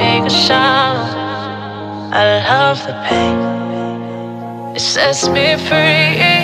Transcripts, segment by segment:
a shot. I love the pain, it sets me free.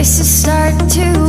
It's a start to